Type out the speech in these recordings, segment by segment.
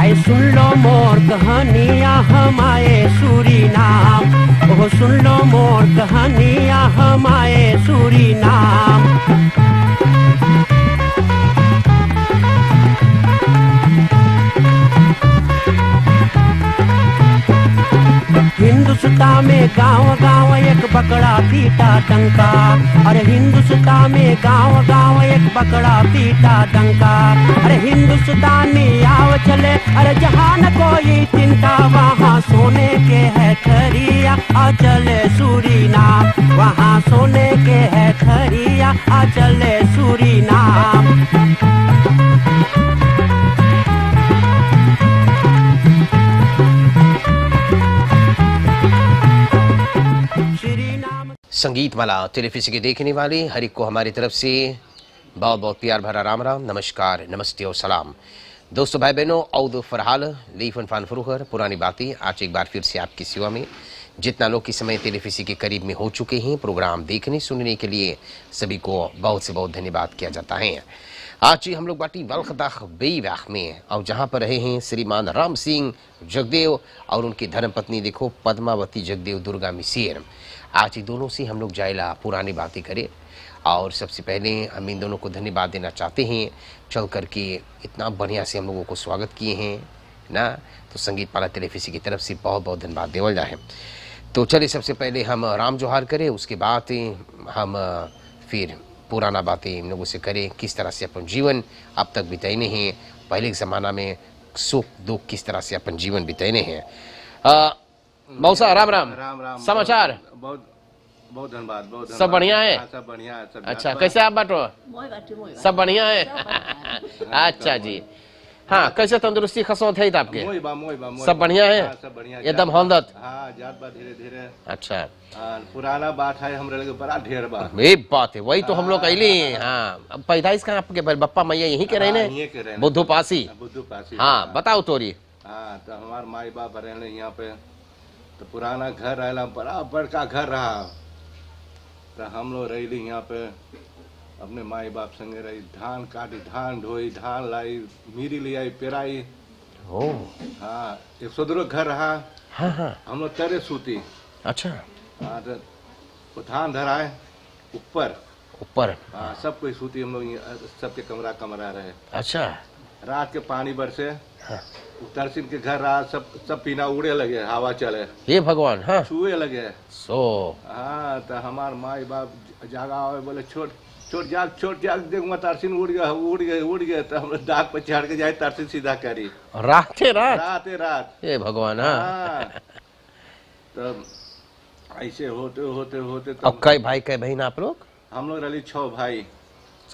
आए सुन लो मोर कहानिया हम आए सूरी नाम ओह सुन लो मोर कहानिया हम आए सूरी नाम हिंदुस्तान में गाँव गाँव एक बकड़ा पीटा डंका अरे हिंदुस्तान में गाँव गाँव एक बकड़ा पीटा डंका अरे हिंदुस्तानी आव चले, अरे जहान कोई चिंता, वहाँ सोने के है खरिया आ चले सूरी नाम। वहाँ सोने के है माला टेलीफिस के देखने वाले हर एक को हमारी तरफ़ से बहुत बहुत प्यार भरा राम राम, नमस्कार, नमस्ते और सलाम। दोस्तों भाई बहनों औद फरहाल लीफन फान फरुखर, पुरानी बातें, आज एक बार फिर से आपकी सेवा में। जितना लोग इस समय टेलीफिसी के करीब में हो चुके हैं, प्रोग्राम देखने, सुनने के लिए सभी को बहुत से बहुत धन्यवाद किया जाता है। आज ही हम लोग बाटी वल्खदाख बेईवाख में और जहाँ पर रहे हैं श्रीमान राम सिंह जगदेव, और उनकी धर्मपत्नी देखो, पद्मावती जगदेव दुर्गा मिसेर। आज ही दोनों से हम लोग जायला पुरानी बातें करें। और सबसे पहले हम इन दोनों को धन्यवाद देना चाहते हैं। चल करके इतना बढ़िया से हम लोगों को स्वागत किए हैं, ना? तो संगीत पाला टेलीफिसी की तरफ़ से बहुत बहुत धन्यवाद देवल जाए। तो चलिए सबसे पहले हम राम जोहार करें, उसके बाद हम फिर पुराना बातें इन लोगों से करें। किस तरह से अपन जीवन अब तक बिताने हैं, पहले के ज़माना में सुख दुख किस तरह से अपन जीवन बिताने हैं। मौसा राम राम। राम राम समाचार? बहुत बहुत धन्यवाद बहुत सब बढ़िया है? हाँ, सब बढ़िया है सब अच्छा कैसे आप बाटो? सब बढ़िया है? अच्छा जी। हाँ कैसे तंदुरुस्ती खसौत है आपके? मोई बा मोई बा मोई सब बढ़िया है? हाँ, सब बढ़िया एकदम हमदर्द हाँ जात बा धीरे धीरे। अच्छा। हाँ, पुराना बात है हमरे लगे बड़ा ढेर बा। ये बात है वही तो हम लोग कैली हाँ पैदाइश कहाँ आपके भाई? बप्पा मैया यहीं के हाँ, रहने? के बुद्धू पासी। बुद्धू पासी हाँ। बताओ तोरी। हाँ तो हमार माई बाप रहने यहाँ पे। तो पुराना घर रहला बड़ा बड़का घर रहा। तो हम लोग रही यहाँ पे अपने माई बाप संगे रही धान काटी धान ढोई धान लाई मीरी ले आई पेराई। हाँ एक सुदरो घर रहा। हाँ हाँ। हम लोग तरे सूती। अच्छा। हाँ तो धान धराए ऊपर। ऊपर। हाँ सब कोई सूती हम लोग सबके कमरा कमरा रहे। अच्छा। रात के पानी बरसे। हाँ। के घर रहा सब सब पीना उड़े लगे हवा चले। ये भगवान हाँ। छुए लगे। सो। हाँ तो हमार माई बाप जागा आवे बोले छोट छोट जाग छोट जाग देखूँगा तरसिन उड़ गया उड़ गए उड़ गए तो हम लोग दाग पे चढ़ के जाए तरसिन सीधा करी। राते रात? रात रात। ये भगवान हाँ। हाँ। तब ऐसे होते होते होते और कई भाई कई बहन आप लोग? हम लोग रही छह भाई।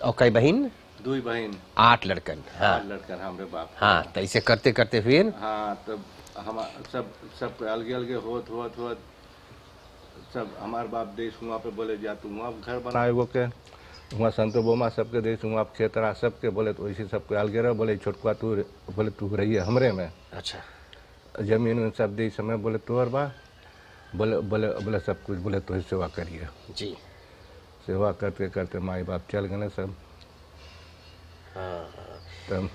और कई बहन? दुई बहन। आठ लड़कन हाँ। आठ लड़का हमरे बाप। हाँ तो ऐसे करते करते फिर? हाँ तब हम सब सब अलगे अलगे होत होत होत। सब हमार बाप देश वहाँ पे बोले जा तू वहाँ घर बना। एगो के वहाँ संतो बोमा सबके देश वहाँ खेत रहा सबके बोले तो वैसे सबके अलगे रह बोले छोटका तू बोले तू रहिए हमरे में। अच्छा। ज़मीन में सब दे समय बोले तोहर बा। बोले बोले बोले सब कुछ बोले तो सेवा करिए। जी। सेवा करते करते माई बाप चल गए सब। हाँ तब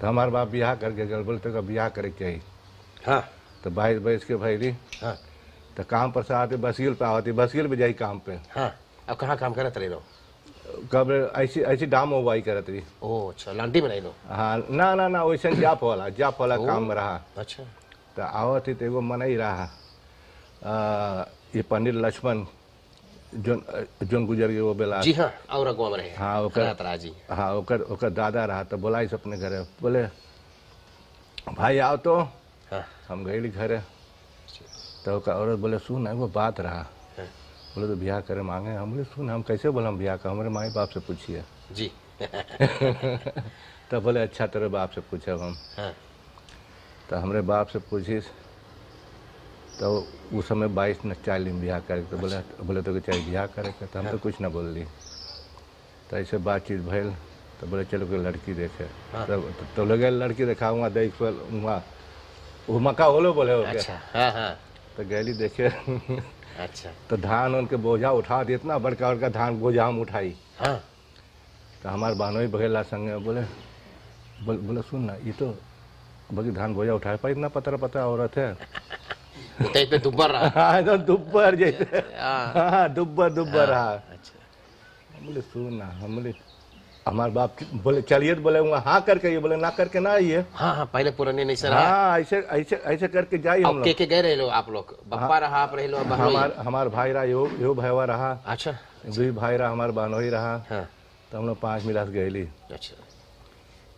तो हमारे बाप ब्याह करके गए बोले तो ब्याह करे के चाहिए हाँ। तो भाई बैस के भैरी हाँ। तो काम पर से आते बसील पे आती बसील पे जाई काम पे। हाँ। अब कहाँ काम करत रहे कब ऐसी ऐसी डाम उबाई करत रही। ओ अच्छा में नहीं लो हाँ ना ना ना वैसे जाप वाला जाप वाला काम रहा। अच्छा। तो आवत थी तो एगो मन ही रहा। आ, ये पंडित लक्ष्मण जोन जोन गुजर गए वो बेला जी हाँ और में रहे हाँ, ओकर- राज़ी हाँ ओकर ओकर दादा रहा तो बोला इस अपने घरे बोले भाई आओ तो। हाँ। हम गए घरे। तो ओकर औरत बोले सुन एगो बात रहा। हाँ। बोले तो ब्याह करे मांगे? हम बोले सुन हम कैसे बोले हम ब्याह का? हमारे माई बाप से पूछिए। जी। तो बोले अच्छा तेरे बाप से पूछब हम। हाँ। तो हमारे बाप से पूछिस तो उस समय बाईस न चालीस में ब्याह करे तो बोले बोले तो चाहिए ब्याह करे तो हम तो कुछ ना बोल दी तो ऐसे बातचीत भइल तो बोले चलो कोई लड़की देखे। हाँ। तो तो लगे लड़की देखा वहाँ देख वहाँ वो मका होलो बोले हो अच्छा हाँ हाँ। तो गैली देखे। अच्छा। तो धान उनके बोझा उठा दिए इतना बड़का बड़का धान बोझा हम उठाई। हाँ। तो हमारे बहनों ही बघेला संगे बोले बोल, सुन ना ये तो बगी धान बोझा उठाए पर इतना पतरा पतरा औरत है। पे दुब्बर रहा हाँ दुब्बर जैसे हाँ। हाँ दुब्बर दुब्बर रहा अच्छा बोले सुन हम बोले हमारे बाप बोले चलिए तो बोले हाँ करके ये बोले ना करके ना आइए हाँ हाँ पहले पुराने नहीं सर हाँ ऐसे ऐसे ऐसे करके जाइए हम के लोग के गए रहे लो आप लोग बप्पा रहा आप रहे लो हमार हमार भाई रहा यो यो भैया रहा अच्छा दुई भाई रहा हमार बहनोई रहा हाँ तो हम लोग पाँच मिला से गईली अच्छा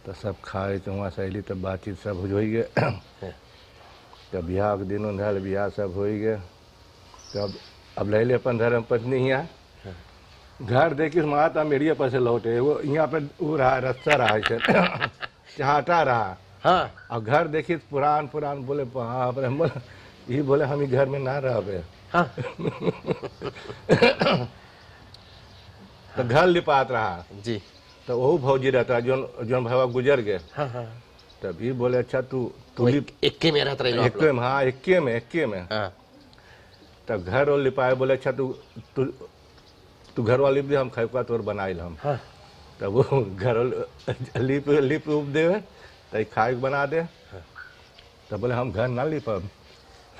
तो सब खाए तो वहाँ से अली तब बातचीत सब हो गए तब बियाह के दिन उधर बियाह सब हो गए तब अब ले ले अपन धर्म पत्नी यहाँ। घर देखी माता मेरिया पर से लौटे। वो यहाँ पे वो रहा रास्ता रहा ऐसे चाहता रहा। हाँ। और घर देखी तो पुरान पुरान बोले बाप रे बोले ये बोले हम ही घर में ना रहे हाँ। तो घर लिपात रहा। जी। तो वही भौजी रहता जोन जोन भैया गुजर गए। हाँ हाँ। तभी बोले अच्छा तू तू तो में रहते रहे में हाँ में में। हाँ। तब घर और लिपाए बोले अच्छा तू तू तू घर वाली भी हम खैपका तोर बनाइल हम। हाँ। तब वो घर लिप लिप उप देवे तो खाए बना दे। तब बोले हम घर ना लिपब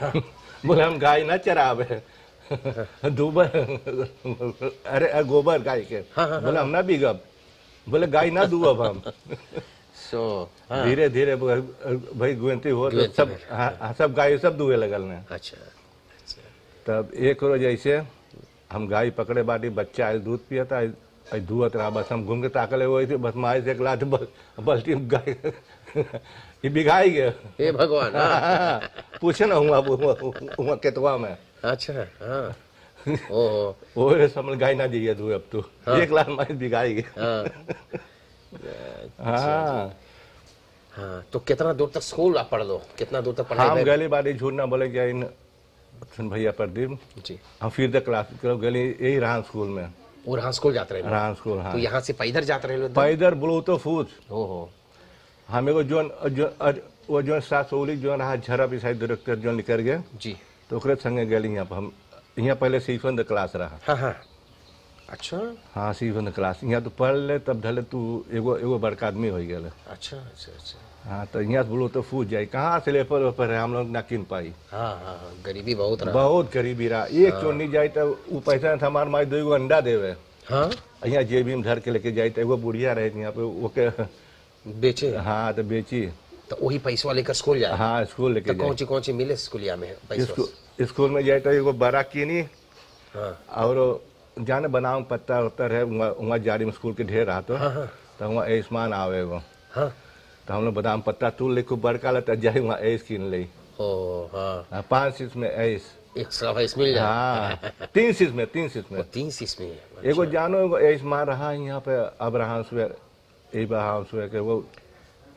बोले हम गाय ना चरावे। दूबर अरे गोबर गाय के। बोले हम ना बिगब। बोले गाय ना दुअब हम। सो हाँ। धीरे धीरे भाई गुंती हो तो सब हाँ, हाँ, सब गाय सब दुए लगल ने। अच्छा अच्छा। तब एक रोज ऐसे हम गाय पकड़े बाटी बच्चा आयल दूध पियता धुअत रहा बस हम घूम के ताकले हुए थे बस माए से एक लात बल, बल्टी गाय ये बिगाई गए। हे भगवान हाँ। पूछे ना हुआ हुआ केतवा में। अच्छा हाँ। ओ वो रे समझ गाय ना दिए धुए अब तू। एक लाख माए बिगाई गए। हाँ। हाँ। हाँ तो कितना दूर तक स्कूल आप पढ़ लो? कितना दूर तक पढ़ाई हम? गली बाटी झूठ ना बोले क्या इन सुन भैया प्रदीप जी। हम फिर तक क्लास गली यही रहा स्कूल में। और हाँ स्कूल जाते रहे? रहा स्कूल हाँ। तो यहाँ से पैदल जाते रहे? पैदल बोलो तो फूज ओहो। हम एगो जोन जो वो जोन सासौली जोन रहा झरा पिसाई डायरेक्टर जोन निकल गए। जी। तो संगे गेली यहाँ पर हम यहाँ पहले सीफन क्लास रहा। हाँ हाँ। अच्छा। हाँ सीफन क्लास। यहाँ तो पढ़ ले तब धले तू एगो एगो बड़का आदमी हो गए अच्छा अच्छा अच्छा। हाँ तो यहाँ बोलो तो फूज जाए कहाँ से लेपर वेपर है? हम लोग ना किन पाई। हाँ हाँ हाँ गरीबी बहुत रहा। बहुत गरीबी रहा। एक चोरनी जाए तो वो पैसा था हमार माई दो एगो अंडा देवे। हाँ? यहाँ जेबी में धर के लेके जाए तो एगो बुढ़िया रहे यहाँ पे ओके। बेचे? हाँ तो बेची। तो वही पैसा लेकर स्कूल जाए? हाँ स्कूल लेके तो कौन सी कौन सी मिले स्कूलिया में स्कूल स्कूल में जाए तो एगो बड़ा कीनी हाँ। और जाने बनाम पत्ता उत्ता रहे वहाँ जारी में स्कूल के ढेर रहा तो हाँ हाँ। तो वहाँ आयुष्मान आवे एगो हाँ। तो हम लोग बादाम पत्ता तूल ले खूब बड़का ला तो जाए वहाँ ऐस कीन ली। ओ हाँ। हाँ, पाँच सीस में ऐस एक सौ पैस मिल जाए। हाँ तीन सीस में तीन सीस में। वो तीन सीस में है। एगो जानो एगो आयुष्मान रहा यहाँ पे अब रहा उसमें ए बहा उसमें के वो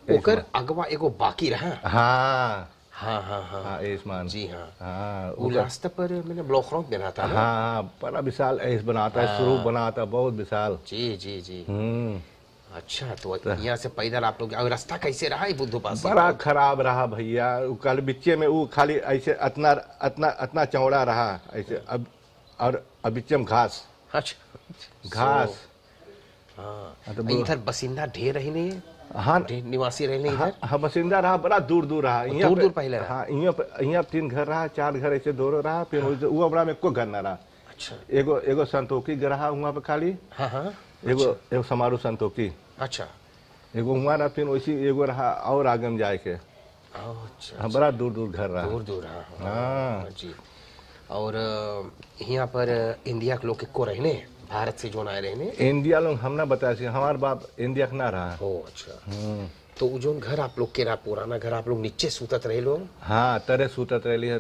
ओकर अगवा एगो बाकी रहा। हाँ। हाँ हाँ हाँ। हाँ जी हाँ। हाँ वो रास्ते पर मैंने ब्लॉक रॉक में था हाँ हाँ बड़ा विशाल बनाता है स्वरूप बनाता बहुत विशाल। जी जी जी। हम्म। अच्छा तो यहाँ से पैदल आप लोग रास्ता कैसे रहा है बुद्धू पास बड़ा खराब रहा भैया कल बिच्चे में वो खाली ऐसे अतना अतना अतना चौड़ा रहा ऐसे अब और अब बिच्चे में घास। अच्छा घास। हाँ। हाँ, तो इधर बसिंदा ढेर रही नहीं है? हाँ निवासी रहे नहीं इधर? हाँ बसिंदा रहा बड़ा दूर दूर रहा। यहाँ दूर- दूर पहले रहा। हाँ यहाँ तीन घर रहा चार घर ऐसे दो रहा फिर वही- वो बड़ा में को घर ना रहा। अच्छा। एगो एगो संतोखी रहा वहाँ पे खाली। हाँ हाँ। एगो एगो समारोह संतोखी। अच्छा। एगो वहाँ रहा फिर वैसी एगो रहा और आगे में जाए के। अच्छा हाँ बड़ा दूर दूर घर रहा। दूर दूर हाँ हाँ, हाँ। जी। और यहाँ पर इंडिया के लोग को रहने? भारत से जो आए रहने? इंडिया लोग हम ना बताया हमारे बाप इंडिया ना रहा। ओ अच्छा। हम्म। तो जोन घर आप लोग के रहा पुराना घर आप लोग नीचे सुतत रहे लोग? हाँ तरह सुतत रही है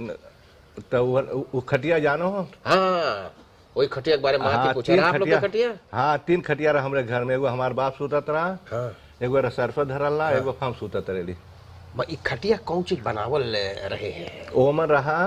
तो खटिया जानो हो? हाँ वही खटिया के बारे में हाँ, हाँ, पूछा आप लोग खटिया। हाँ तीन खटिया रहा हमारे घर में। एगो हमारे बाप सुतत रहा हाँ। एगो सरफ धरल रहा एगो हम सुतत रही खटिया कौन चीज़ बनावल रहे हैं? ओमन रहा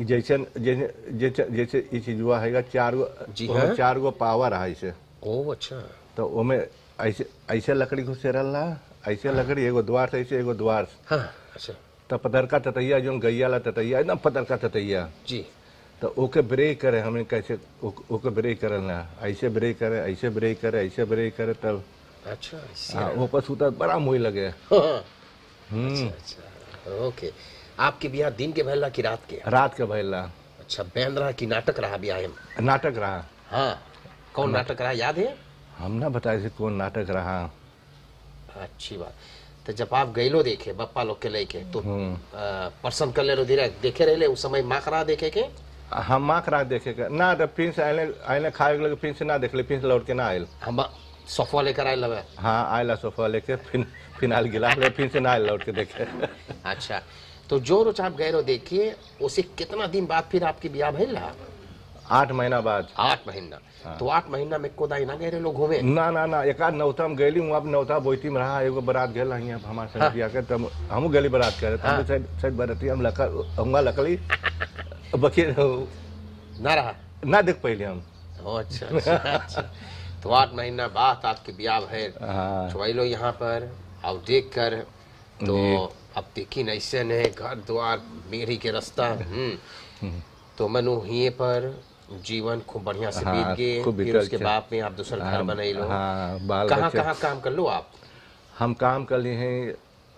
जैसे जैसे जैसे ई चीजवा है चार गो जी हाँ। चार गो पावर रहा ऐसे। ओ अच्छा। तो ओमे ऐसे ऐसे लकड़ी घुसेरल रहा ऐसे लकड़ी एगो द्वार से ऐसे एगो द्वार से। हाँ अच्छा। तो पतरका ततैया जो गैया ला ततैया एकदम पतरका ततैया। जी। तो ओके ब्रेक करे हमें कैसे ओके ब्रेक करे ना। ऐसे ब्रेक करे ऐसे ब्रेक करे ऐसे ब्रेक करे तब। अच्छा हाँ ऊपर सुता बड़ा मुँह लगे। हाँ, हम्म। अच्छा ओके। आपके बिहार दिन के भैला की रात के रात के भैला अच्छा बैंड रहा कि नाटक रहा बियाह में। नाटक रहा? हाँ। कौन नाटक रहा याद है? हम ना बताए से कौन नाटक रहा। अच्छी बात। तो जब आप गईलो देखे बप्पा लोग के लेके तो हम्म। पसंद कर ले लो धीरे देखे रहे उस समय माँ करा देखे के? हम माख रात देखे के। ना तो फिर से आइले आइले खाए लगे फिर से ना देखले फिर से लौट के ना आयल हम सोफा लेकर आए लगे हाँ आयला सोफा लेके फिर फिर आयल गिलास ले फिर से ना आयल लौट के देखे। अच्छा। तो जो रोज आप गए देखिए उसे कितना दिन बाद फिर आपकी बियाह भइल रहा? आठ महीना बाद। आठ महीना। तो आठ महीना में कोदाई ना गए लोग घूमे? ना ना ना एक आध नौता में गैली पे नौता बोईती में रहा एगो बारात गेल यहाँ हमारे संग बिया के तब हमहू गली बारात करे तब शायद शायद बरती हम लकली बकी ना रहा? ना देख पहले हम। अच्छा अच्छा, अच्छा। तो आठ महीना बाद आपकी ब्याह भइल। हाँ। यहाँ पर और देख कर तो अब देखी ऐसे ने घर द्वार मेरी के रास्ता हम्म। तो मनु हिये पर जीवन खूब बढ़िया से हाँ, बीत गए फिर उसके। बाद में आप दूसरा घर हाँ, बनाई लो। हाँ, कहाँ कहाँ काम कर लो आप? हम काम कर लिए हैं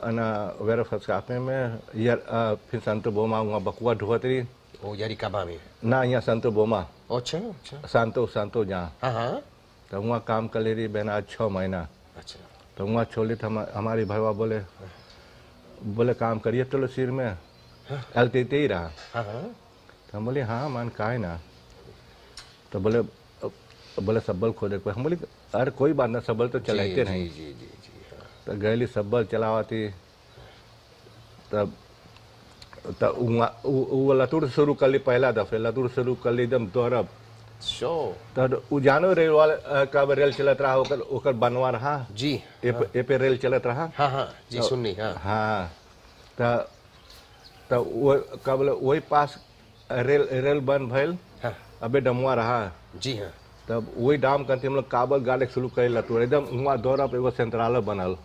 अना वेर फसकापे में यार फिर संत बोमा वहाँ बकुआ ढुअत रही वो यारी कबा में। ना यहाँ संत बोमा। अच्छा अच्छा। शांतो शांतो जहाँ। हाँ हाँ। तो वहाँ काम कर ले रही बहन छः महीना। अच्छा। तो वहाँ छोड़ी तो हम हमारी भैया बोले बोले काम करिए तो लो सिर में। एलते ही रहा। हाँ हाँ। तो हम बोले हाँ मान का है ना? तो बोले बोले सब्बल खोदे को हम बोले अरे कोई बात ना सब्बल तो चलाते नहीं जी जी जी हाँ। तो गैली सब्बल चलावती। तब तब उहाँ- उ उ शुरू कर ली पहला दफे। लतुर शुरू कर ली एकदम दौड़ब जानो रेल वाले कब रेल चलत रहा ओकर ओकर बनवा रहा? जी। ए पे, पे रेल चलत रहा? हाँ हाँ जी सुननी हाँ। हाँ त त वो का बोले वही पास रेल रेल बंद भइल हाँ। अबे डमुआ रहा। जी हाँ। तब वही डाम करते हम लोग काबल गाड़े शुरू करे लतुर एकदम वहाँ दौड़ब एगो सेंट्राल बनल।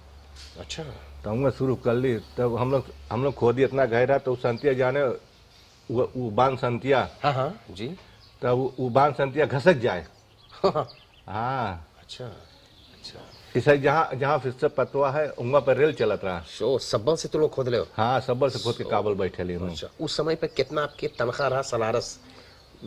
अच्छा। तो हम शुरू कर ली तब हम लोग हम लोग खोदी इतना गहरा तो संतिया जाने वो वो बाँध संतिया। हाँ हाँ जी। तब वो- वो बाँध संतिया घसक जाए। हाँ। अच्छा अच्छा। इसे जहाँ जहाँ फिर से पतवा है वहाँ पर रेल चलत रहा। सो सब्बल से तो लोग खोद ले हो? हाँ सब्बर से खोद के काबल बैठे ली अच्छा उस समय पे कितना आपके तनख्वाह रहा सलारस?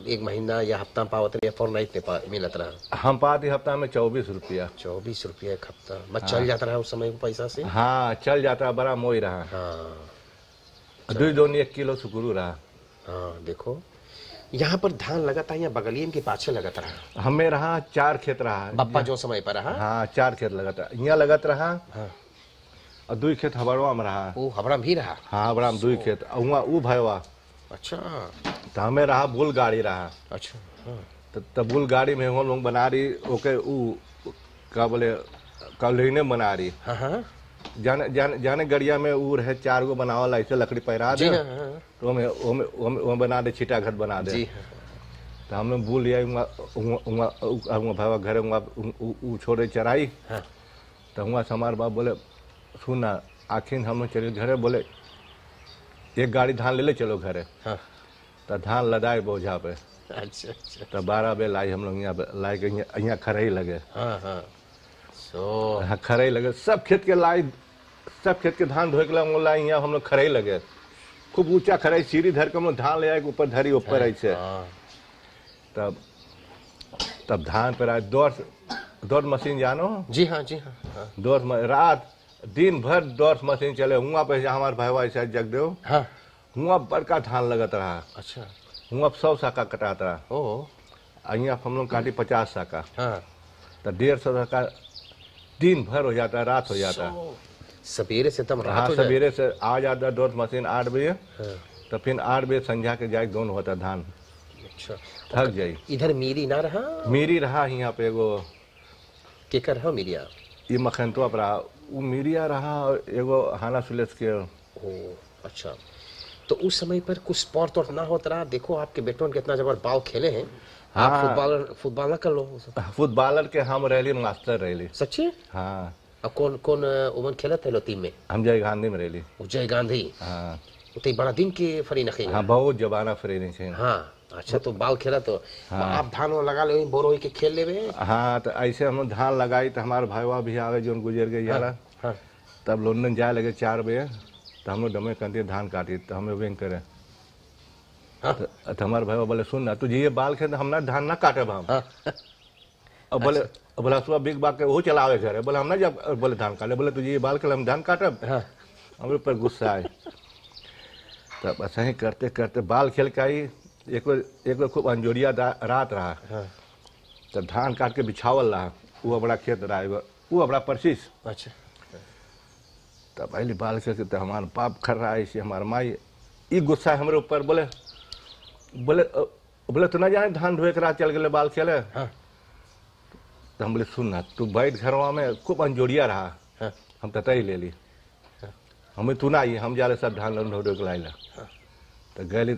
एक महीना या हफ़्ता पावत रहे फॉर नाइट में पा, मिलत रहा? हम पाती हफ़्ता में चौबीस रुपया। चौबीस रुपया एक हफ़्ता। मत चल जाता रहा उस समय को पैसा से? हाँ चल जाता बड़ा मोई रहा। हाँ। दो दोनी एक किलो सुकुरू रहा। हाँ देखो। यहाँ पर धान लगा था यहाँ बगलियन के पाछे लगत रहा? हमें रहा चार खेत रहा। बप्पा जो समय पर रहा। हाँ चार खेत लगत रहा यहाँ लगत रहा। हाँ। और दुई खेत हबड़वा में रहा। वो हबड़ा भी रहा? हाँ हबड़ा में दुई खेत। वहाँ ऊ भयवा। अच्छा। तो हमें रहा बुल गाड़ी रहा। अच्छा हाँ। तो तब बुल गाड़ी में हम लोग बना रही ओके ऊ का बोले कलहीने बना रही। हाँ हाँ। जाने जाने जाने गड़िया में ऊ रहे चार गो बनावल ऐसे लकड़ी पैरा दे। हाँ हाँ तो हमें हमें हमें बना दे छिटा घर बना दे। हाँ तो हम लोग भूल लिया भावा घर उ- छोड़े चराई। हाँ। तो वहाँ से हमारे बाप बोले सुना आखिर हम चले घरे बोले एक गाड़ी धान ले ले चलो घरे हाँ। तो धान लदाए बोझा पे। अच्छा अच्छा। तो बारह बजे लाई हम लोग यहाँ लाई के यहाँ यहाँ खरे ही लगे। हाँ हाँ। सो। हाँ लगे सब खेत के लाई सब खेत के धान धोए के लिए लाई यहाँ हम लोग खरे लगे। खूब ऊँचा खरे सीढ़ी धर के हम लोग धान ले आए ऊपर धरी ऊपर ऐसे। हाँ तब तब धान पर आए दौड़ दौड़ मशीन जानो। जी हाँ जी हाँ हाँ। दौड़ रात दिन भर दौड़ मशीन चले हुआ पे हमारे भाई भाई शायद जगदेव। हाँ। हुआ बड़का धान लगत रहा। अच्छा। हुआ सौ साका कटाता रहा। ओ यहाँ हम लोग काटी पचास साका। हाँ। तो डेढ़ सौ साका दिन भर हो जाता है रात हो जाता है। सवेरे से तब हाँ रात हो सवेरे से आ जाता दौड़ मशीन आठ बजे हाँ, तो फिर आठ बजे संझा के जाए दोनों होता धान। अच्छा। थक जाई। इधर मीरी ना रहा? मीरी रहा यहाँ पे एगो। केकर रहा मीरिया? ये मखनतवा पर रहा। वो मीरिया रहा और एगो हाना सुलेस के। ओ अच्छा। तो उस समय पर कुछ स्पॉट तो ना होता रहा? देखो आपके बेटों ने कितना जबर बाव खेले हैं। आप हाँ। फुटबॉल फुटबॉल ना कर लो फुटबॉलर के हम रैली मास्टर रैली। सच्ची? हाँ। अब कौन कौन उमन खेला थे लो टीम में? हम जय गांधी में रैली। जय गांधी? हाँ। उते बड़ा दिन के फरी नखे। हाँ बहुत जबाना फ्रेनी छे हाँ अच्छा तो बाल खेला तो। आप धान वो लगा ले बोरो के खेल लेवे। हाँ तो ऐसे हम धान लगाई तो हमारे भाईवा भी आगे जो गुजर गए यारा। हाँ तब लंदन जाए लगे चार बजे तो हम लोग डमे कंती धान काटी तो हमें वेंग करे। हाँ। तो तो हमारे भाईवा बोले सुन ना तुझे ये बाल खेत हम ना धान ना काटे हम हाँ। अब बोले अब बोला सुबह बिग बाग के वो चलावे घर है। बोले हम ना जब बोले धान काटे। बोले तुझे ये बाल खेल हम धान काटब हाँ। हमारे ऊपर गुस्सा आए। तब ऐसा ही करते करते बाल खेल के आई। एक एक खूब अंजोरिया रात रहा। हाँ। तब धान काट के बिछावल रहा। वो बड़ा खेत रहा वो बड़ा परसिस। अच्छा। तब पहले बाल खेल के तो हमारे बाप खर रहा है ऐसे हमारे माई। ई गुस्सा है हमारे ऊपर बोले। बोले बोले तू ना जाने धान धोए के रात चल गए बाल खेले हाँ। तो हम बोले सुन ना तू बैठ घरवा में खूब अंजोरिया रहा। हाँ। हम तो तय ले ली। हमें तू ना आई हम जा रहे सब धान धो धो के लाइला तो गए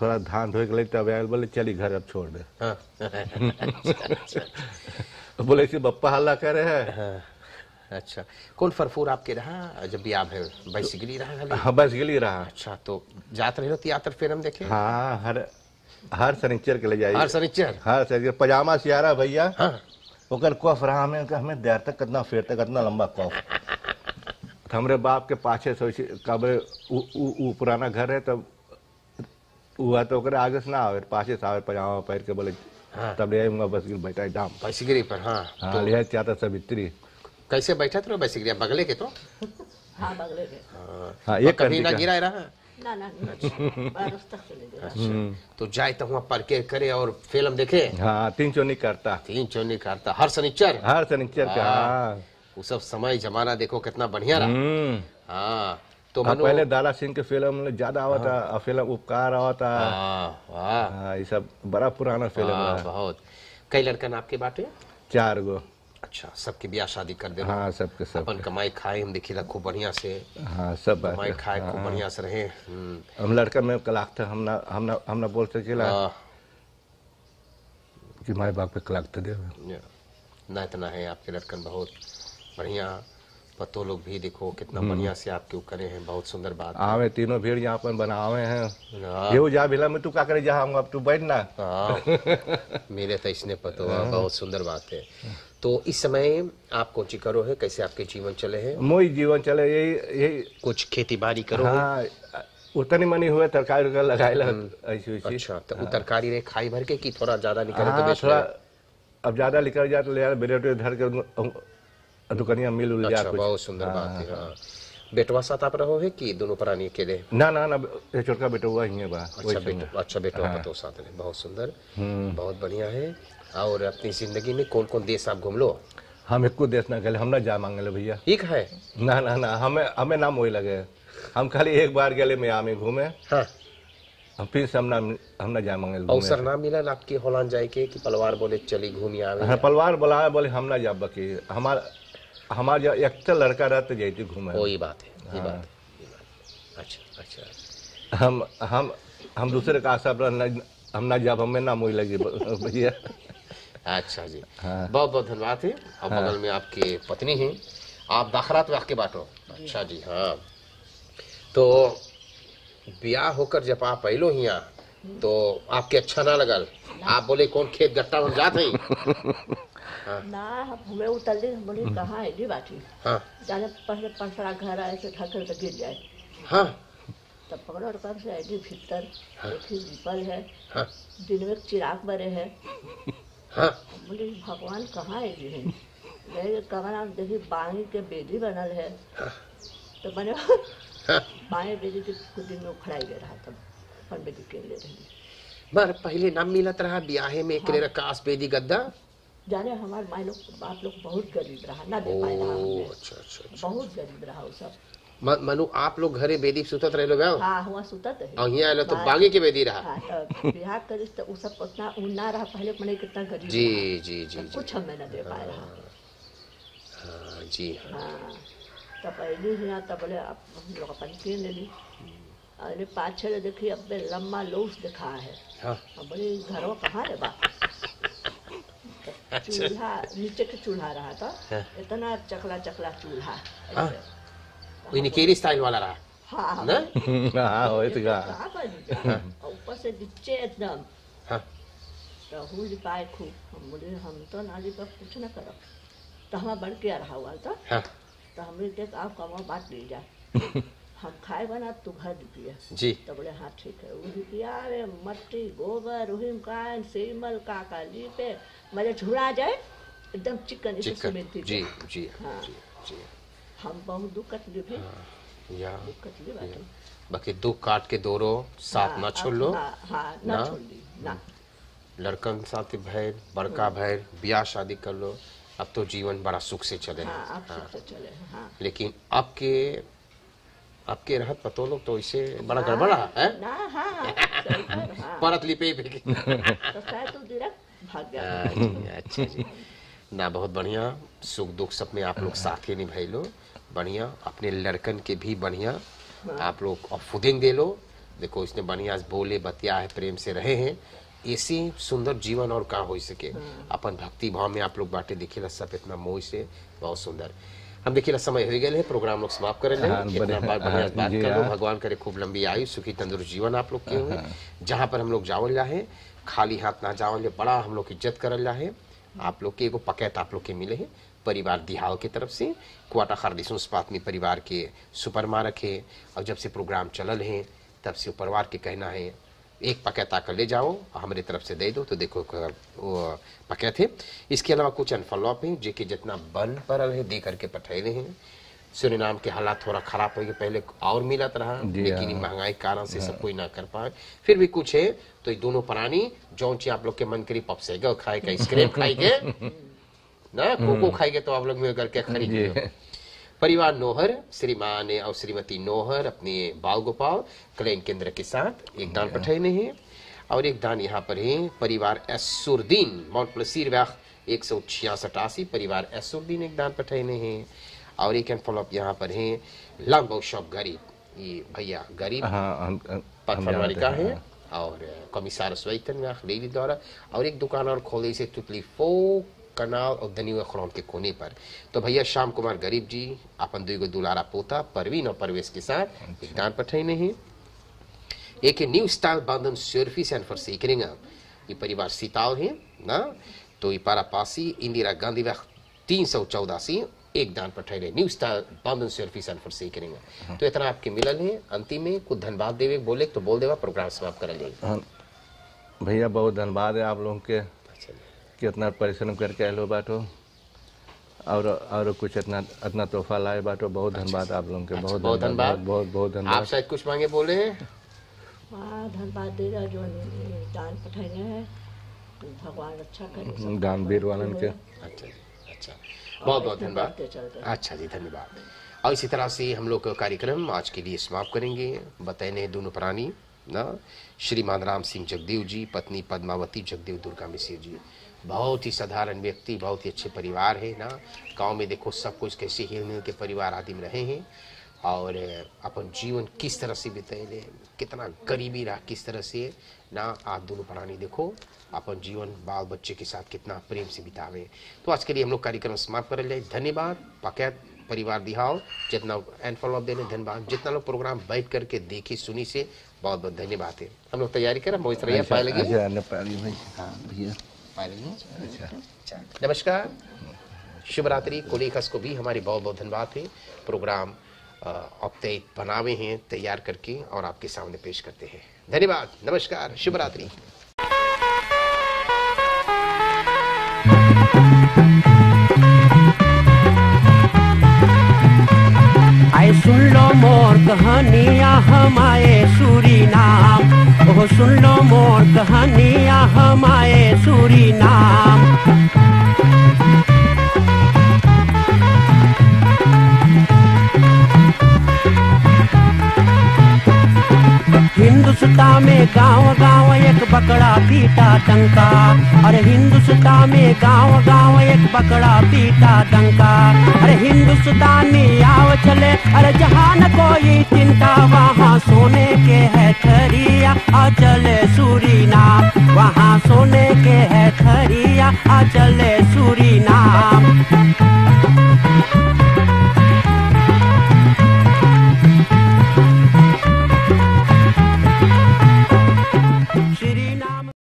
थोड़ा धान धोए के लाई तब आयल बोले चली घर अब छोड़ दे। हाँ। बोले ऐसे बप्पा हल्ला करे है। हाँ, अच्छा। कौन फरफूर आपके रहा जब भी आप है बाइसिकली रहा खाली हाँ बस गली रहा। अच्छा तो जात रहे तो यात्रा फिर हम देखे। हाँ हर हर शनिचर के ले जाइए। हर शनिचर हर शनिचर पजामा सियारा भैया। हाँ। ओकर कफ रहा हमें? हमें देर तक कितना फेर तक कितना लंबा कफ। तो हमरे बाप के पाछे से वैसे कब उ पुराना घर है तब हुआ तो ओकरे आगे से ना आवे पाछे से आवे पजामा पहन के बोले हाँ। तब ले आऊँगा बस गिर बैठा दाम बाइसिकली पर हाँ। हाँ ले आए चाहता सवित्री कैसे बैठा थे बाइसिकली बगले के तो? हाँ बगले के। हाँ, हाँ, एक कभी ना गिरा रहा ना? ना गए। अच्छा। तो जाए तो वहाँ करे और फ़िल्म देखे? हाँ तीन चोनी करता। तीन चौनी करता। हर शनिचर? हर शनिचर के हाँ। वो सब समय जमाना देखो कितना बढ़िया रहा। हम्म। हाँ तो हाँ, पहले दारा सिंह के फ़िल्म ज़्यादा आवा था और फ़िल्म उपकार आवा था। हाँ हाँ ये सब बड़ा पुराना फ़िल्म हाँ, है बहुत। कई लड़कन आपके बाटे? चार गो। अच्छा सबके ब्याह शादी कर दे हाँ सबके सब अपन कमाई खाए हम देखी खूब बढ़िया से। हाँ सब कमाई खाए खूब बढ़िया से रहे हम्म, हम लड़का में कलाक था हम ना हम ना हम ना बोल सकेला हाँ, कि माए बाप पे कलाक तो दे ना इतना है आपके लड़कन बहुत बढ़िया। पतो लोग भी देखो कितना बढ़िया से आपके वो करे हैं बहुत सुंदर बात आवे तीनों भीड़ यहाँ पर बनावे हैं। हाँ, ये जा भिला में तू का करे जा हम अब तू बैठ ना। हाँ, मेरे तो इसने पतो बहुत सुंदर बात है। तो इस समय आप कौन ची करो है? कैसे आपके जीवन चले हैं? मोई जीवन चले यही यही कुछ खेती बाड़ी करो है? हाँ उतनी मनी हुए तरकारी लगा लगाए वैसी अच्छा तो हाँ। तरकारी रे खाई भर के कि थोड़ा ज़्यादा निकले तो हाँ बेच थोड़ा अब ज़्यादा निकल जाए तो ले यार बेटे धर के दुकानिया मिल उल अच्छा बहुत सुंदर बात है हाँ। बेटवा साथ आप रहो है कि दोनों प्राणी अकेले? ना ना ना छोटका बेटा हुआ ही है बा। अच्छा बेटो अच्छा बेटो पतो साथ में बहुत सुंदर। बहुत बढ़िया है। और अपनी ज़िंदगी में कौन कौन देश आप घूम लो? हम एको देश ना गए हम ना जा मांगे भैया। ठीक है? ना ना ना हमें हमें ना मोई लगे। हम खाली एक बार गए मियामी घूमे। हाँ। हम फिर से हम ना हम ना जा मांगे अवसर ना मिला आपके होलान जाए के कि परिवार बोले चली घूमी आवे। हाँ परिवार बुलाया बोले हम ना जा बकी। हमार हमार एक तो लड़का रहते जाती घूमे। वही बात है ये बात है ये बात है। अच्छा अच्छा। हम हम हम दूसरे का आशा पर हम ना जब हमें ना मोई लगी भैया। अच्छा जी। बहुत बहुत धन्यवाद है। और बगल में आपके पत्नी हैं। आप दाखरात में आके बांटो। अच्छा जी हाँ। तो ब्याह होकर जब आप अलो हिया तो आपके अच्छा ना लगल? आप बोले कौन खेत गट्टा हम जात हैं। ना हम हमें उतरली हम बोली कहाँ है जी बाटी हाँ। जाने पहले पसरा घर आए तो ढकर तो गिर जाए। हाँ। तब पकड़ो और कब से आएगी भीतर एक ही दीपल है। हाँ। दिन में चिराग बरे है। हाँ। बोली भगवान कहाँ है जी हैं गए कमरा देखी बाई के बेदी बनल है। तो मैंने हाँ। बाएँ बेदी के कुछ दिन में उखड़ाई गया रहा तब पंडित के ले रही पहले नाम मिलत रहा ब्याहे में एक रकास बेदी गद्दा। जाने हमारे माई लोग बाप लोग बहुत गरीब रहा ना दे पाए रहा हमने। अच्छा अच्छा अच्छा बहुत गरीब रहा वो सब। मनु आप लोग घरे बेदी सुतत रहे लोग हाँ? हुआ सुतत है। और यहाँ आलो तो बाहर- बागी के बेदी रहा। हाँ तो बिहार करिस तो वो सब उतना उ ना रहा पहले मैंने कितना गरीब जी जी जी तो जी। कुछ हमें न दे पाए रहा। हाँ जी हाँ। हाँ तब पहली ही तब बोले अब हम लोग अपन किन ले ली? अरे पाँच छः देखी अब लंबा लूस दिखा है। हाँ। अब बोले घरों कहाँ रे बा तो चूल्हा नीचे के चूल्हा रहा था। हाँ। इतना चकला चकला चूल्हा। हाँ। निकेरी स्टाइल वाला रहा। हाँ हाँ। ना? हाँ हो तो का कहाँ। पर नीचे? और ऊपर से नीचे एकदम। तो हूँ लिपाए खूब हम बोले हम तो ना लिपा कुछ ना करो। तो हमारा बन के रहा हुआ था। हाँ। तो हमने देख आप कमा बात ले जाए। हम खाए बना तू घर दिया। जी। तो बोले हाँ ठीक है। वो दिया रे मट्टी गोबर उहिम कान सीमल काका लीपे मज़े झुड़ा जाए एकदम चिकन इसे चिकन। जी जी हाँ। जी जी। हम बहुत दुक्कत ली भी या दुक्कत ली बाटे बाकी दो काट के दोरो साथ हाँ, ना छोड़ लो। हाँ हाँ ना? छोड़ ली ना। लड़कन साथ भैर बड़का भैर ब्याह शादी कर लो। अब तो जीवन बड़ा सुख से चले। हाँ हाँ। से चले हाँ। लेकिन आपके आपके रहत पतो लोग तो इसे बड़ा गड़बड़ा है ना हाँ पर, हाँ। परत लिपे पे तो गया। अच्छा जी ना बहुत बढ़िया। सुख दुख सब में आप लोग साथ ही निभाई लो। बढ़िया। अपने लड़कन के भी बढ़िया। आप लोग फुदिंग दे लो। देखो इसने बढ़िया बोले बतिया है प्रेम से रहे हैं। ऐसी सुंदर जीवन और का हो सके। अपन भक्ति भाव में आप लोग बाटे। देखिए सब इतना मोह से। बहुत सुंदर। हम देखिए समय हो गए है प्रोग्राम लोग समाप्त कर ले हाँ, इतना बार बढ़िया हाँ, बात कर लो। हाँ। भगवान करे खूब लंबी आयु सुखी तंदुरुस्त जीवन आप लोग के हुए। जहाँ पर हम लोग जावल जाए खाली हाथ ना जावल बड़ा हम लोग इज़्ज़त करल जाए आप लोग के एगो पकैत आप लोग के मिले हैं परिवार दिहाव की तरफ़ से। क्वाटा खारदिसों पातमी परिवार के सुपर मारक है। और जब से प्रोग्राम चलल है तब से परिवार के कहना है एक पकैत आकर ले जाओ हमारे तरफ़ से दे दो तो देखो क- वो पकैत है। इसके अलावा कुछ अनफॉलोअप है जेके जितना बल परल है दे करके पठैले हैं। सूर्यनाम के हालात थोड़ा खराब हो गए पहले और मिलत रहा लेकिन हाँ। महँगाई के कारण से सब कोई ना कर पाए। फिर भी कुछ है तो ये दोनों प्राणी जो ची आप लोग के मन करी पपसेगा खाए का स्क्रेप खाएँगे ना कोको खाएँगे तो आप लोग में करके खरीद जी। परिवार नोहर श्रीमान और श्रीमती नोहर अपने बाल गोपाल कल्याण केंद्र के साथ एक दान पठाने हैं। और एक दान यहाँ पर है परिवार एसुरदीन माउंट प्लसीर व्याख एक सौ छियासठ आसी परिवार एसुरदीन एक दान पठाने हैं। और एक एनफॉलोप यहाँ पर है लंबो शॉप गरीब ये भैया गरीब हाँ जानते का है और कमिसार स्वैतन में लेडी द्वारा। और एक दुकान और खोले से तुतली फो कनाल और दनिया खरौन के कोने पर। तो भैया श्याम कुमार गरीब जी अपन दुगो दुलारा पोता परवीन और परवेश के साथ एक दान पठाने हैं एक न्यू स्टाइल बांधन सर्फिस एंड फॉर सीकरिंग। ये परिवार सीताल है ना? तो ये पारापासी इंदिरा गांधी वक्त तीन सौ चौदासी एक दान पठाए न्यू स्टाइल बांधन सर्फिस एंड फॉर सीकरिंग। तो इतना आपके मिलल है। अंतिम में कुछ धन्यवाद देवे बोले तो बोल देवा प्रोग्राम समाप्त कर ले हाँ। भैया बहुत धन्यवाद है आप लोगों के। कितना परिश्रम करके आए लो बाटो और और कुछ इतना इतना तोहफा लाए बाटो। बहुत धन्यवाद आप लोगों के अच्छा, बहुत बहुत धन्यवाद बहुत बहुत धन्यवाद। आप शायद कुछ मांगे बोले हैं? धन्यवाद जो दान पठाने हैं। भगवान अच्छा करे सबका वीर वालन के। अच्छा जी, अच्छा। बहुत बहुत धन्यवाद अच्छा जी धन्यवाद। और इसी तरह से हम लोग का कार्यक्रम आज के लिए समाप्त करेंगे। बताने दोनों प्राणी ना? श्रीमान राम सिंह जगदेव जी पत्नी पद्मावती जगदेव दुर्गा मिश्र जी। बहुत ही साधारण व्यक्ति बहुत ही अच्छे परिवार है ना। गाँव में देखो सब कुछ कैसे हिल मिल के परिवार आदि में रहे हैं। और अपन जीवन किस तरह से बितैले कितना गरीबी रहा किस तरह से ना आप दोनों प्राणी देखो अपन जीवन बाल बच्चे के साथ कितना प्रेम से बितावे। तो आज के लिए हम लोग कार्यक्रम समाप्त कर जाए धन्यवाद। पकैत परिवार दिहाओ जितना एंड फॉलो देने धन्यवाद। जितना लोग प्रोग्राम बैठ करके देखी सुनी से बहुत बहुत धन्यवाद है। हम लोग तैयारी करें पाए लगे? अच्छा नेपाली भाई हाँ। अच्छा। नमस्कार। शिवरात्रि कोलिखस को भी हमारी बहुत बहुत धन्यवाद है। प्रोग्राम अपडेट बनावे हैं तैयार करके और आपके सामने पेश करते हैं। धन्यवाद। नमस्कार। शिवरात्रि आए सुन लो मोर कहानियाँ हमारे सूरी नाम। ओह सुन लो मोर कहानियाँ हमारे सूरी गाँव गाँव एक बकरा पीटा डंका अरे हिंदुस्तान में गाँव गाँव एक बकरा पीटा डंका अरे हिंदुस्तानी आव चले, अरे जहाँ न कोई चिंता, वहाँ सोने के है खरिया आ चले सूरी नाम वहाँ सोने के है खरिया आ चले सूरी नाम